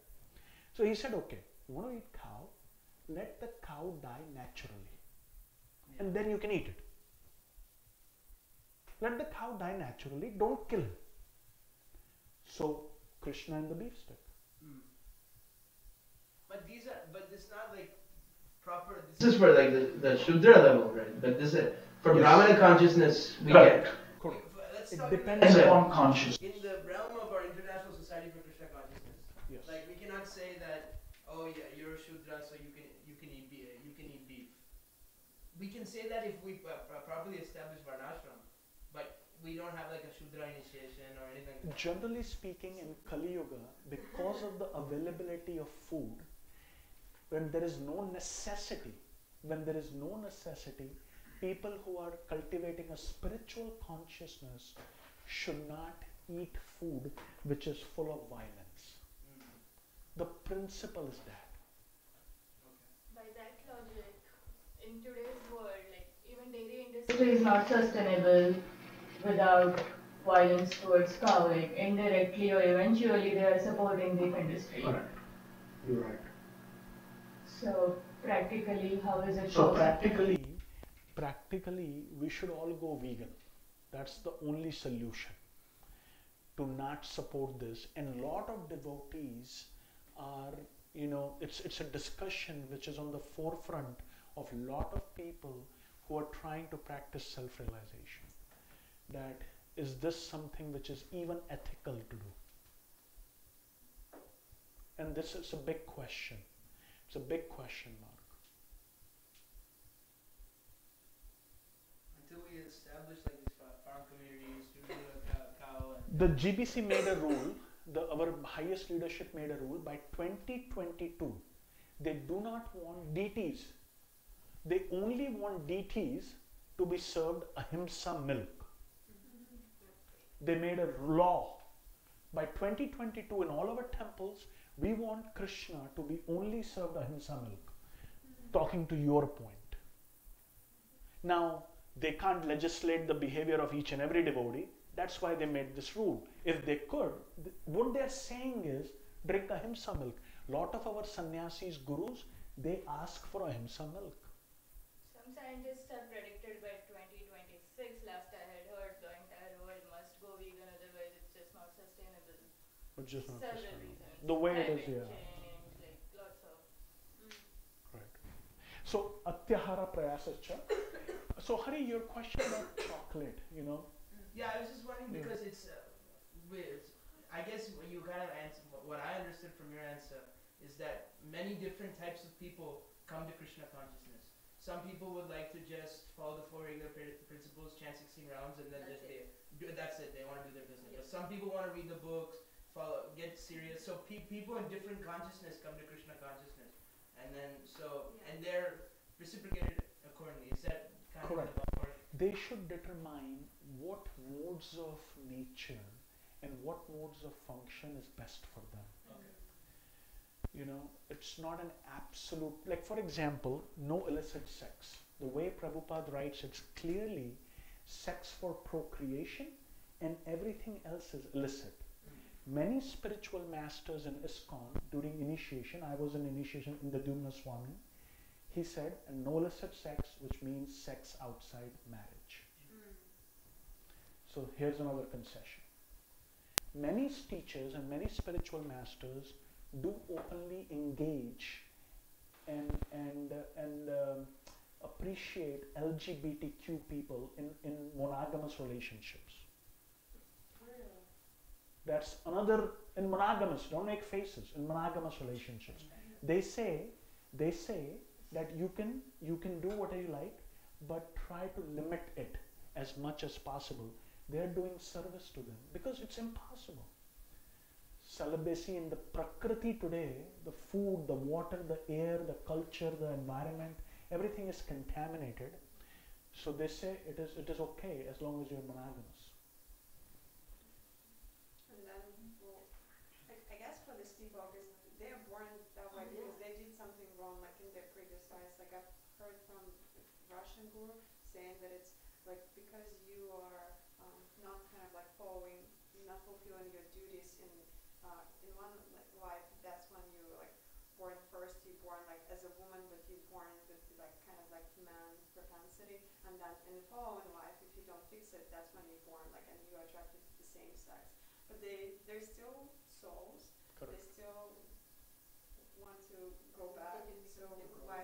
So he said, okay, you want to eat cow, let the cow die naturally. And then you can eat it. Let the cow die naturally, don't kill. So Krishna and the beef stick. Hmm. But these are, but this not like proper. This is for like the, the Shudra level, right? But this is for Yes. Brahmana consciousness. We Correct. get. Correct. Let's It depends in the- upon consciousness. In the realm of our International Society for Krishna Consciousness, Yes. like we cannot say that, oh yeah, you're a Shudra, so you can you can eat beef. You can eat beef. We can say that if we uh, properly establish Varnashram, but we don't have like a Shudra initiation or anything. Generally speaking, in Kali Yuga, because of the availability of food, when there is no necessity, when there is no necessity, people who are cultivating a spiritual consciousness should not eat food which is full of violence. The principle is that. By that logic, in today's world, like even dairy industry is not sustainable without violence towards cow. Like indirectly or eventually, they are supporting beef industry. Correct. You're right. So practically, how is it So possible? practically, practically, we should all go vegan. That's the only solution to not support this. And a lot of devotees are, you know, it's it's a discussion which is on the forefront of a lot of people who are trying to practice self realization. That is this something which is even ethical to do? And this is a big question. It's a big question mark. Until we establish like these farm communities, do the cow, cow and The GBC made a rule, the, our highest leadership made a rule by 2022. They do not want Deities. They only want Deities to be served ahimsa milk. They made a law. By 2022, in all of our temples, we want Krishna to be only served ahimsa milk. Talking to your point. Now, they can't legislate the behavior of each and every devotee. That's why they made this rule. If they could, th- what they're saying is drink ahimsa milk. Lot of our sannyasis, gurus, they ask for ahimsa milk. Some scientists have predicted by 2026, last I had heard, the entire world must go vegan, otherwise it's just not sustainable. Is not Several sustainable. Reasons. The way it is, Climate yeah. change, like lots of. Right. So atyahara prayasascha. So Hari, your question about chocolate, you know, Yeah, I was just wondering Yeah. because it's uh, weird. I guess what you kind of answer, what I understood from your answer is that many different types of people come to Krishna consciousness. Some people would like to just follow the four regular pri- principles, chant 16 rounds, and then That's just they, do, that's it. They want to do their business. But some people want to read the books, follow, get serious. So pe- people in different consciousness come to Krishna consciousness, and then so Yeah. and they're reciprocated accordingly. Is that kind Correct. of the they should determine what modes of nature and what modes of function is best for them. Okay. You know, it's not an absolute, like for example, no illicit sex. The way Prabhupada writes, it's clearly sex for procreation and everything else is illicit. Many spiritual masters in ISKCON during initiation, I was in initiation in the Dumna Swami, he said, no illicit sex, which means sex outside marriage. So here's another concession. Many teachers and many spiritual masters do openly engage and and uh, and um appreciate LGBTQ people in, in monogamous relationships. That's another in monogamous. Don't make faces in monogamous relationships. They say they say that you can you can do whatever you like, but try to limit it as much as possible. They're doing service to them because it's impossible. Celibacy in the prakriti today, the food, the water, the air, the culture, the environment, everything is contaminated. So they say it is it is okay as long as you're monogamous. And then, well, I, I guess for the sleepwalkers, they're born that way because they did something wrong, like in their previous lives. Like I've heard from Russian saying that it's like because you are um, not kind of like following, not fulfilling your duties in uh, in one like, life. That's when you like born first. You're born like as a woman, but you're born with like kind of like man propensity, and then in the following life, if you don't fix it, that's when you're born like and you're attracted to the same sex but they they're still souls. They still want to go back. So why?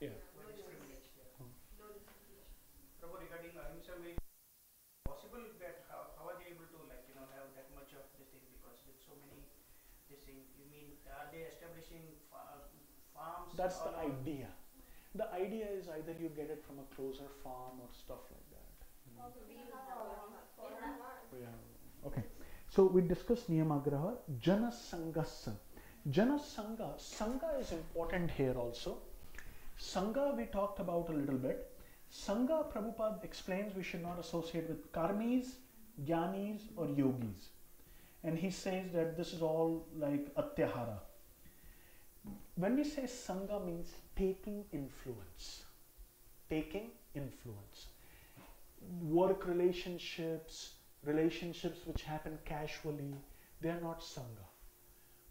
Yeah. What discriminates, yeah. Prabhu, regarding ahimsa milk, possible that how, how are they able to like you know have that much of this thing because with so many this thing you mean are they establishing fa- farms? That's the idea. The idea is either you get it from a closer farm or stuff like that. you. Yeah. Okay. So we discussed Niyamagraha. Jana Sangasa. Jana Sangha. Sangha is important here also. Sangha we talked about a little bit. Sangha Prabhupada explains we should not associate with karmis, jnanis or yogis. And he says that this is all like atyahara. When we say Sangha means taking influence. Taking influence. Work relationships, relationships which happen casually, they are not Sangha.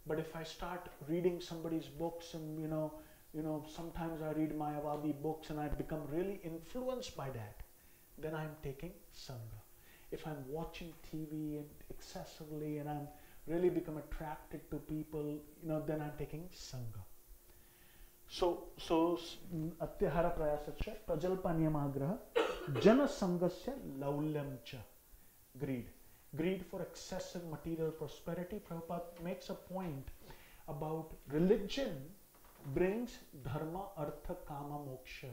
But if I start reading somebody's books and you know, you know, sometimes I read Mayavadi books and I become really influenced by that, then I'm taking Sangha. If I'm watching TV and excessively and I'm really become attracted to people, you know, then I'm taking Sangha. So, so Atyahara Prayasasya, Prajalpanyamagraha, Jana Sangasya Laulyamcha, greed. Greed for excessive material prosperity. Prabhupada makes a point about religion brings dharma artha kama moksha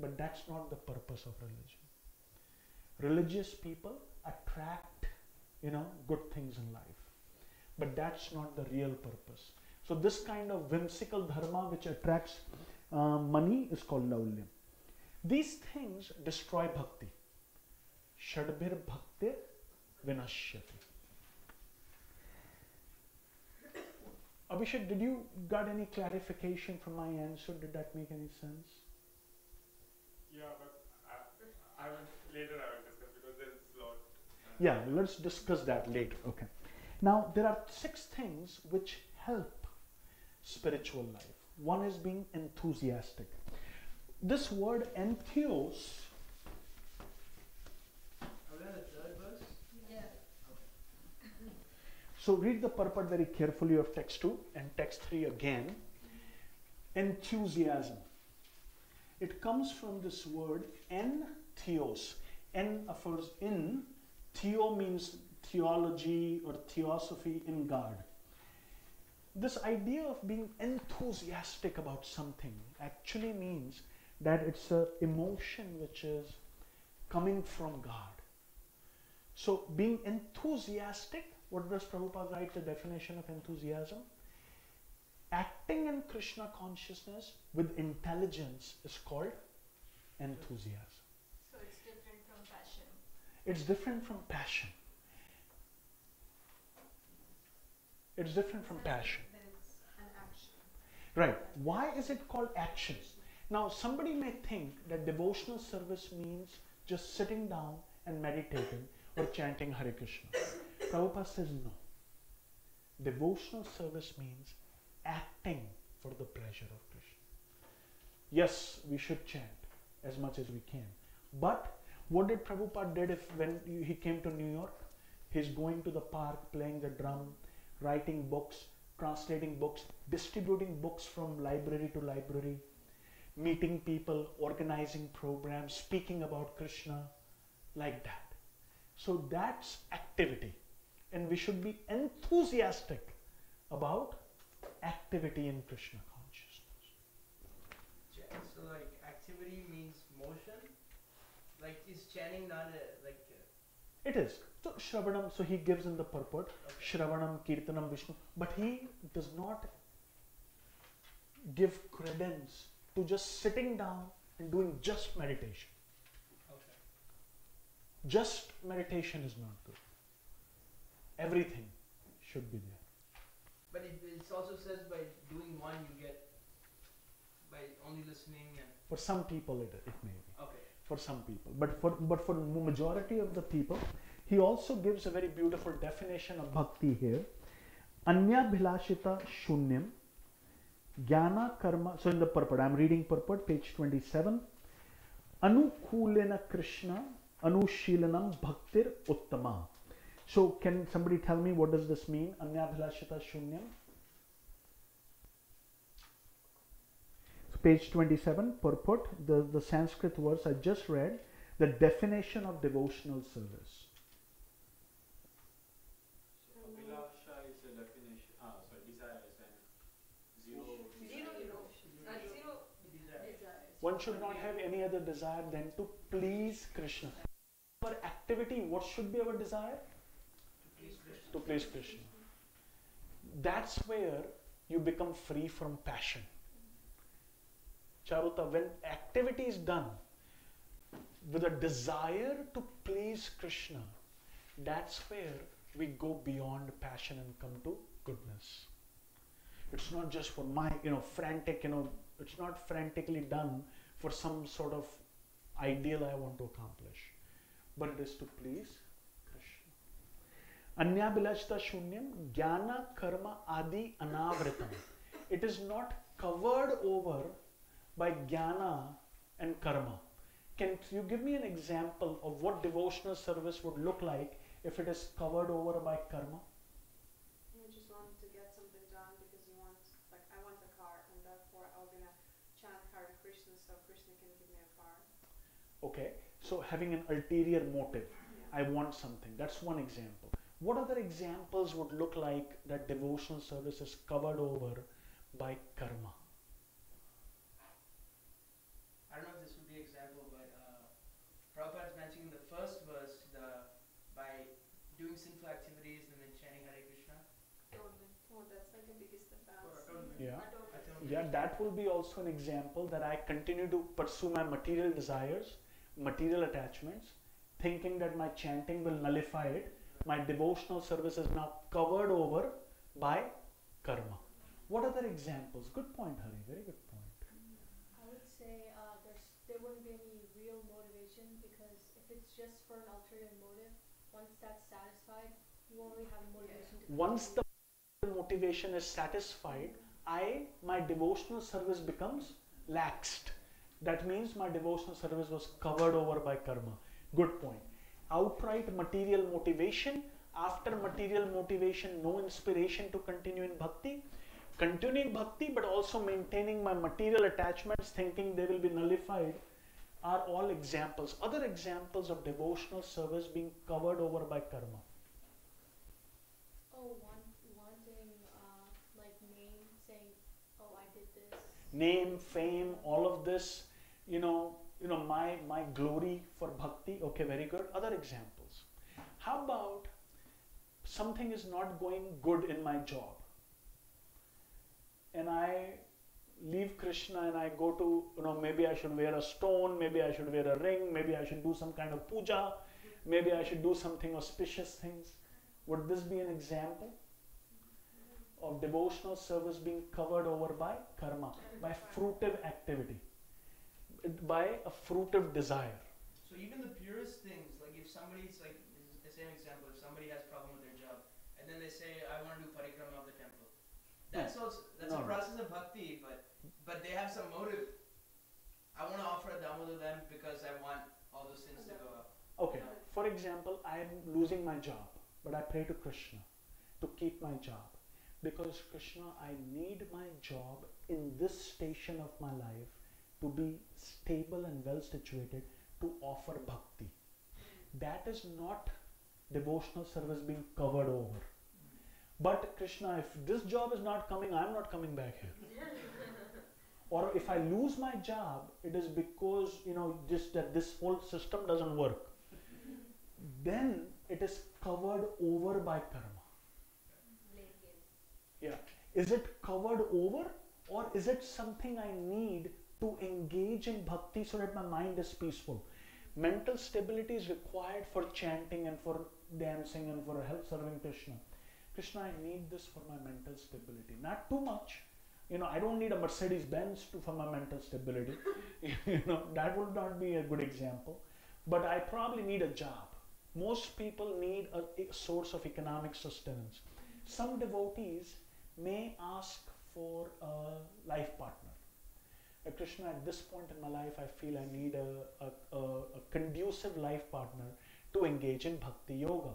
but that's not the purpose of religion. Religious people attract you know good things in life but that's not the real purpose. So this kind of whimsical dharma which attracts uh, money is called laulyam these things destroy bhakti. Shadbhir bhakti vinashyati Abhishek, did you got any clarification from my answer? Did that make any sense? Yeah, but I, I will later I will discuss because there is a lot. Yeah, let's discuss that later. Okay. Now, there are six things which help spiritual life. One is being enthusiastic. This word entheos, Are we on the third verse? Yeah. So read the purport very carefully of text 2 and text 3 again. Enthusiasm. It comes from this word entheos. En refers in, theo means theology or theosophy in God. This idea of being enthusiastic about something actually means that it's an emotion which is coming from God. So being enthusiastic, what does Prabhupada write the definition of enthusiasm? Acting in Krishna consciousness with intelligence is called enthusiasm. So it's different from passion. It's different from passion. It's different from passion. Then it's an action. Right. Why is it called action? Now, somebody may think that devotional service means just sitting down and meditating or chanting Hare Krishna. Prabhupada says no. Devotional service means acting for the pleasure of Krishna. Yes, we should chant as much as we can. But what did Prabhupada did if when he came to New York? He's going to the park, playing the drum, writing books, translating books, distributing books from library to library, meeting people, organizing programs, speaking about Krishna, like that. So that's activity. And we should be enthusiastic about activity in Krishna consciousness. So like activity means motion. Like is chanting not a like? A, It is. So Shravanam, so he gives in the purport, Shravanam, Kirtanam, Vishnu, but he does not give credence to just sitting down and doing just meditation. okay. Just meditation is not good. Everything should be there. But it, it also says by doing one you get by only listening and For some people, it, it may be. okay. For some people, but for but for majority of the people, he also gives a very beautiful definition of bhakti here. Anya bhilashita shunyam jnana karma. So in the purport, I am reading purport, page twenty-seven. Anukulena Krishna anushilanam bhaktir uttama. So can somebody tell me what does this mean? Anya bhilashita shunyam. So page 27, purport, the, the Sanskrit verse I just read, the definition of devotional service. So Abhilasha is a definition, ah, sorry, desire is an zero. Zero, zero. Zero Desire. desires. One should not have any other desire than to please Krishna. Our activity, what should be our desire? To please Krishna. That's where you become free from passion. Charuta, when activity is done with a desire to please Krishna, that's where we go beyond passion and come to goodness. It's not just for my, you know, frantic, you know, it's not frantically done for some sort of ideal I want to accomplish, but it is to please. Anyabilash shunyam jnana karma adi. It is not covered over by jnana and karma. Can you give me an example of what devotional service would look like if it is covered over by karma? You just want to get something done because you want, like, I want a car, and therefore I'm gonna chant Hare Krishna so Krishna can give me a car. Okay, so having an ulterior motive. I want something. That's one example. What other examples would look like that devotional service is covered over by karma? I don't know if this would be an example, but uh, Prabhupada is mentioning the first verse, the by doing sinful activities and then chanting Hare Krishna. Atonement. Oh, that's like the biggest advance. Yeah. Atonement. Atonement. Yeah, that will be also an example that I continue to pursue my material desires, material attachments, thinking that my chanting will nullify it. My devotional service is now covered over by karma. What other examples? Good point, Hari. Very good point. I would say uh, there's there wouldn't be any real motivation because if it's just for an ulterior motive, once that's satisfied, you won't have motivation to. Once the motivation is satisfied, I my devotional service becomes laxed. That means my devotional service was covered over by karma. Good point. Outright material motivation, after material motivation, no inspiration to continue in bhakti. Continuing bhakti, but also maintaining my material attachments, thinking they will be nullified, are all examples. Other examples of devotional service being covered over by karma. Oh, wanting uh, like name, saying, oh, I did this. name, fame, all of this, you know, you know, my my glory for bhakti. Okay, very good. Other examples. How about something is not going good in my job, and I leave Krishna and I go to, you know, maybe I should wear a stone, maybe I should wear a ring, maybe I should do some kind of puja, maybe I should do something auspicious things. Would this be an example of devotional service being covered over by karma, by fruitive activity, by a fruitive desire? So even the purest things, like if somebody's like, the same example, if somebody has problem with their job, and then they say, I want to do parikrama of the temple. Hmm. That's also, that's No, a process of bhakti, but, but they have some motive. I want to offer a damo to them because I want all those sins to go up. Okay, for example, I am losing my job, but I pray to Krishna to keep my job. Because Krishna, I need my job in this station of my life to be stable and well situated to offer bhakti. That is not devotional service being covered over. But Krishna, if this job is not coming, I'm not coming back here. or if I lose my job, it is because you know just that this whole system doesn't work. Then it is covered over by karma. Yeah. Is it covered over or is it something I need to engage in bhakti so that my mind is peaceful? Mental stability is required for chanting and for dancing and for help serving Krishna. Krishna, I need this for my mental stability. Not too much. You know, I don't need a Mercedes Benz to, for my mental stability. you know, that would not be a good example. But I probably need a job. Most people need a, a source of economic sustenance. Some devotees may ask for a life partner. Krishna, at this point in my life, I feel I need a, a, a, a conducive life partner to engage in bhakti yoga.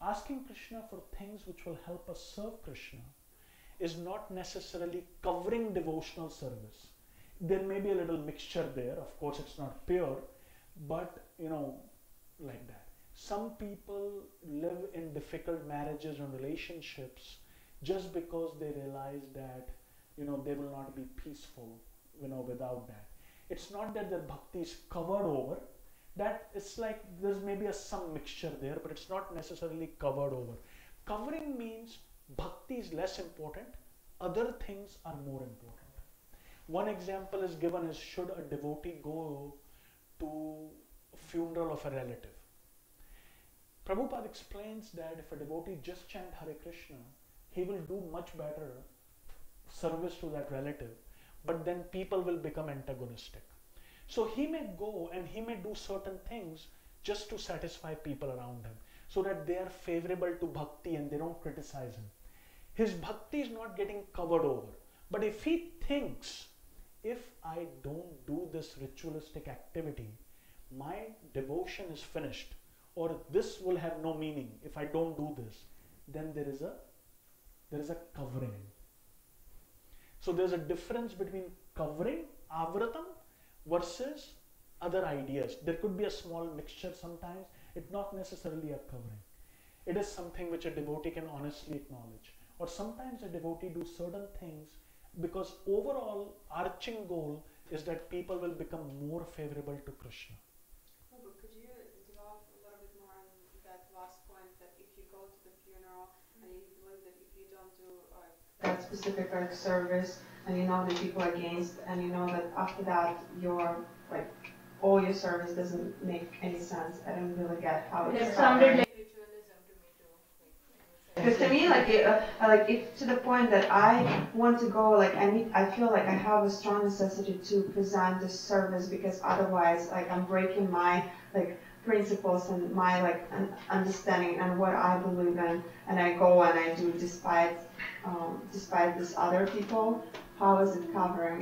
Asking Krishna for things which will help us serve Krishna is not necessarily covering devotional service. There may be a little mixture there, of course, it's not pure, but you know, like that. Some people live in difficult marriages and relationships just because they realize that you know they will not be peaceful you know without that. It's not that their bhakti is covered over. That it's like there's maybe a some mixture there but it's not necessarily covered over. Covering means bhakti is less important. Other things are more important. One example is given is should a devotee go to funeral of a relative. Prabhupada explains that if a devotee just chant Hare Krishna he will do much better service to that relative but then people will become antagonistic. So he may go and he may do certain things just to satisfy people around him so that they are favorable to bhakti and they don't criticize him. His bhakti is not getting covered over. But if he thinks if i don't do this ritualistic activity my devotion is finished or this will have no meaning if i don't do this then there is a there is a covering. So there's a difference between covering, avratam, versus other ideas. There could be a small mixture sometimes. It's not necessarily a covering. It is something which a devotee can honestly acknowledge. Or sometimes a devotee do certain things because overall arching goal is that people will become more favorable to Krishna. Oh, but could you develop a little bit more on that last point that if you go to the funeral and you believe that if you don't do uh, that specific like service and you know the people against and you know that after that your like all your service doesn't make any sense. I don't really get how It it's sounded like ritualism to me like, when you said because to me like it, uh, like if to the point that I want to go like I need I feel like I have a strong necessity to present this service because otherwise like I'm breaking my like principles and my like understanding and what I believe in and I go and I do despite um, despite these other people how is it covering